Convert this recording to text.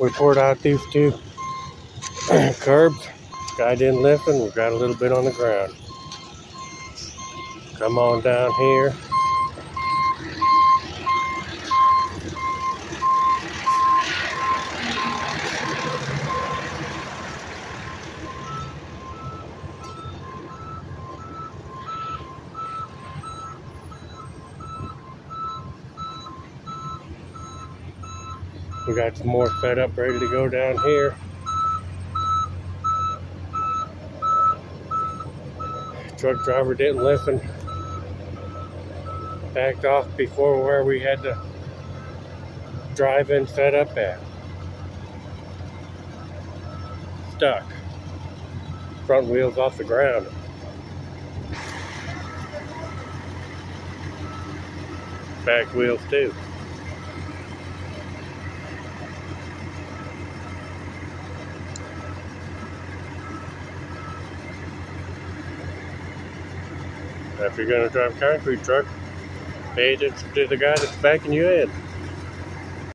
we poured out these two curbs. Guy didn't listen. We got a little bit on the ground. Come on down here. We got some more fed up, ready to go down here. Truck driver didn't listen. Backed off before where we had to drive in fed up at. Stuck. Front wheels off the ground. Back wheels too. If you're going to drive a concrete truck, pay attention to the guy that's backing you in.